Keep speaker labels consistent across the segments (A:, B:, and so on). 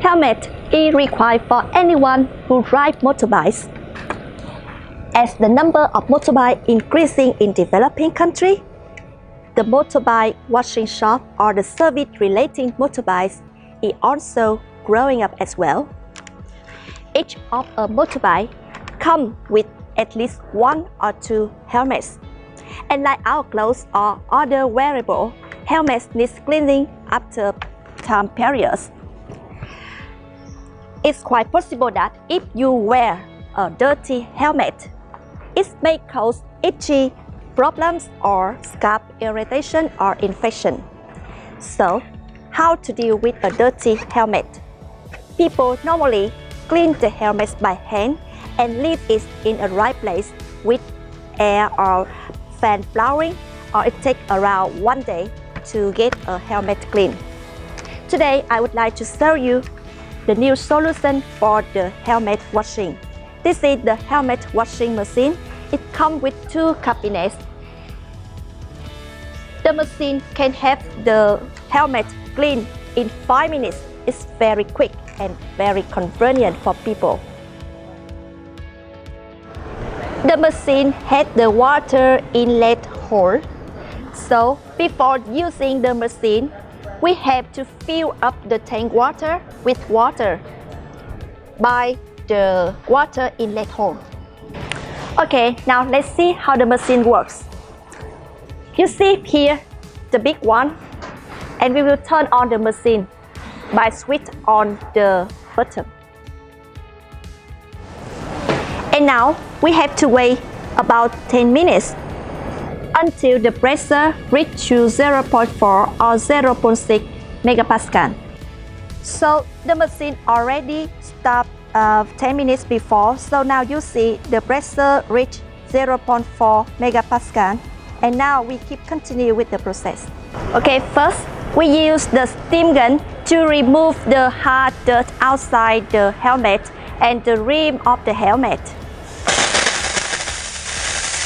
A: Helmet is required for anyone who rides motorbikes. As the number of motorbikes increasing in developing countries, the motorbike washing shop or the service relating motorbikes is also growing up as well. Each of a motorbike comes with at least one or two helmets. And like our clothes or other wearable, helmets need cleaning after time periods. It's quite possible that if you wear a dirty helmet, it may cause itchy problems or scalp irritation or infection. So, how to deal with a dirty helmet? People normally clean the helmet by hand and leave it in a right place with air or fan blowing or it takes around one day to get a helmet clean. Today I would like to show you the new solution for the helmet washing. This is the helmet washing machine. It comes with two cabinets. The machine can have the helmet clean in 5 minutes. It's very quick and very convenient for people. The machine has the water inlet hole. So before using the machine, we have to fill up the tank water with water by the water inlet hole. Okay, now let's see how the machine works. You see here the big one and we will turn on the machine by switch on the button. And now we have to wait about 10 minutes until the pressure reach to 0.4 or 0.6 megapascal. So the machine already stopped uh, 10 minutes before, so now you see the pressure reach 0.4 megapascal and now we keep continue with the process. Okay, first we use the steam gun to remove the hard dirt outside the helmet and the rim of the helmet.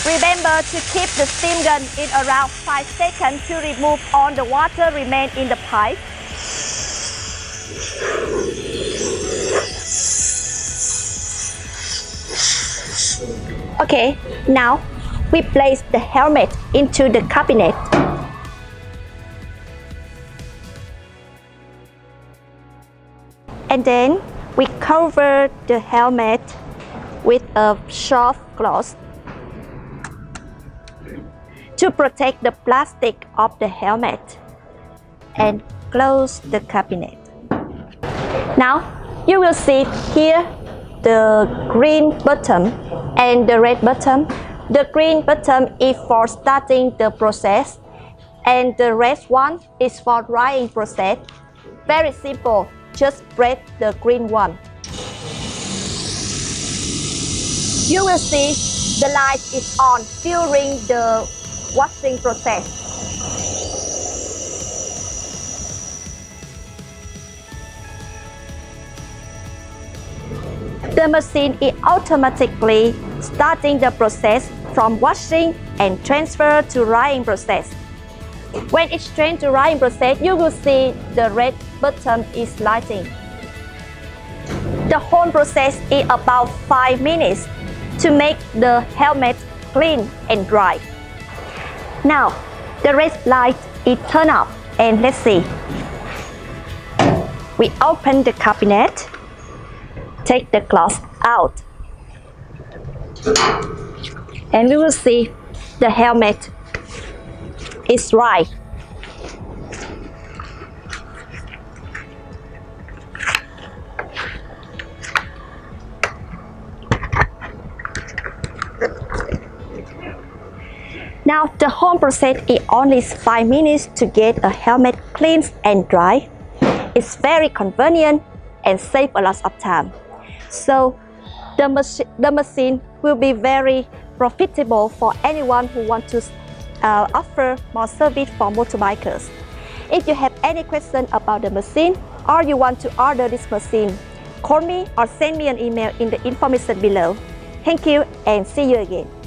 A: Remember to keep the steam gun in around 5 seconds to remove all the water remain in the pipe. Okay, now we place the helmet into the cabinet. And then we cover the helmet with a soft cloth to protect the plastic of the helmet and close the cabinet. Now you will see here the green button and the red button. The green button is for starting the process and the red one is for drying process. Very simple, just press the green one. You will see the light is on during the washing process. The machine is automatically starting the process from washing and transfer to drying process. When it's changed to drying process, you will see the red button is lighting. The whole process is about 5 minutes to make the helmet clean and dry. Now, the red light is turned off and let's see. We open the cabinet, take the cloth out, and we will see the helmet is dry. Now the home process is only 5 minutes to get a helmet clean and dry. It's very convenient and save a lot of time. So the, machi the machine will be very profitable for anyone who wants to uh, offer more service for motorbikers. If you have any question about the machine or you want to order this machine, call me or send me an email in the information below. Thank you and see you again.